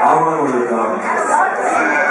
Run over the dog.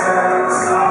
Jesus.